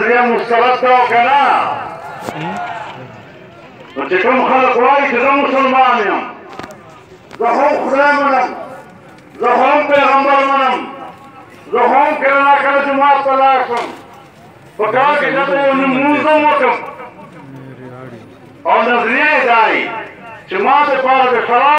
نظریه مسترد دا کنا نو چې کوم خلک وایي چې زه مسلمان یم زه هم خدای منم زه هم پیغمبر منم زه هم کله ناکله جومات ته لاړ شم په کال کې دلته یو لمونځ هم وکړم او نظریه یې دا چې ما دپاره د سلام